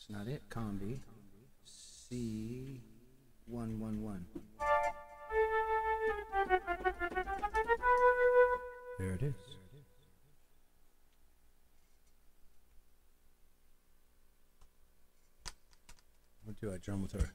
That's not it. Combi. C111. There it is. What do I drum with her?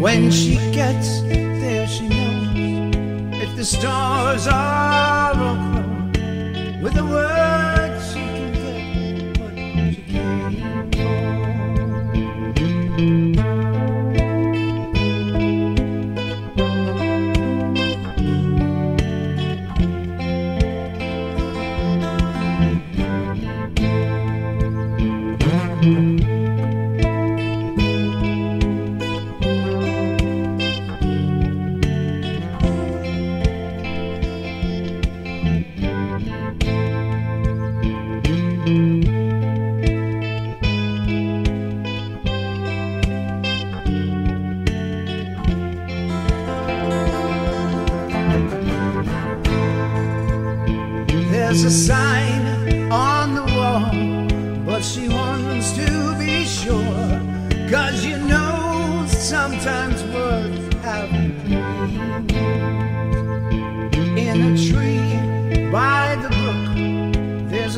When she gets there, she knows if the stars are closed, with the words There's a sign on the wall, but she wants to be sure. Cause you know sometimes words have meaning. In a tree by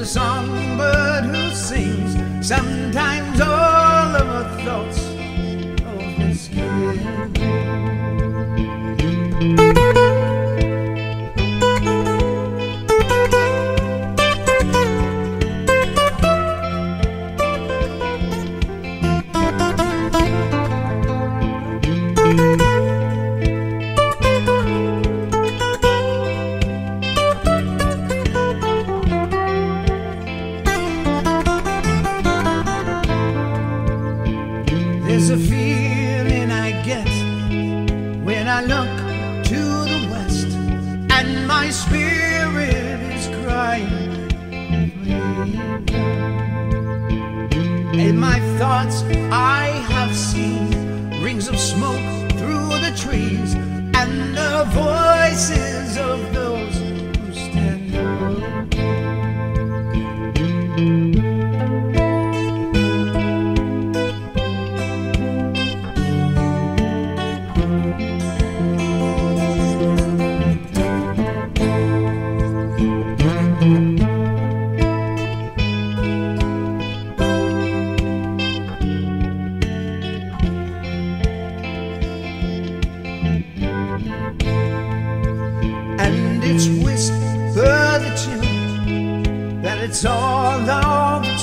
songbird who sings. Sometimes all of her thoughts of the feeling I get when I look to the west, and my spirit is crying. In my thoughts, I have seen rings of smoke through the trees, and the voices of those it's all of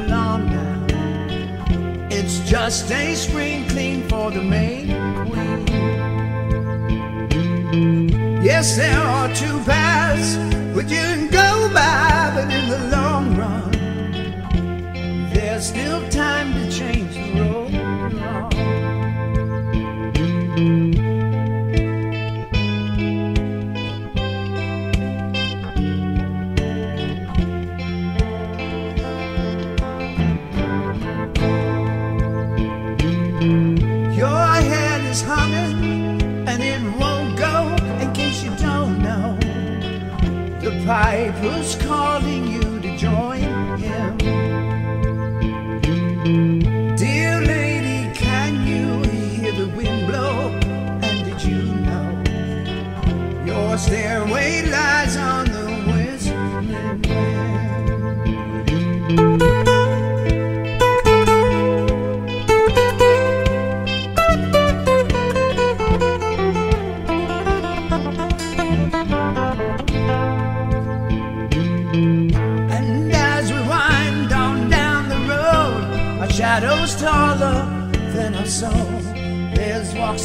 now. It's just a spring clean for the May Queen. Yes, there are two paths which you can go by, but in the long run, there's still time to change the road piper's calling you to join him. Dear lady, can you hear the wind blow? And did you know your stairway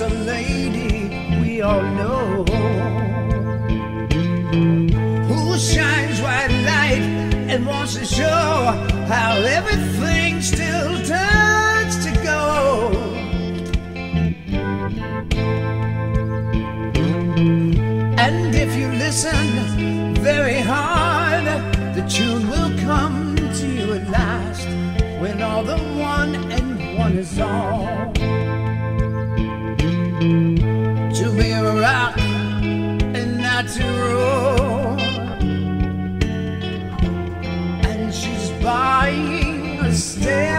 a lady we all know who shines white light and wants to show how everything still turns to gold. And if you listen very hard, the tune will come to you at last when all the one and one is all. To be a rock and not to roll. And she's buying a stay.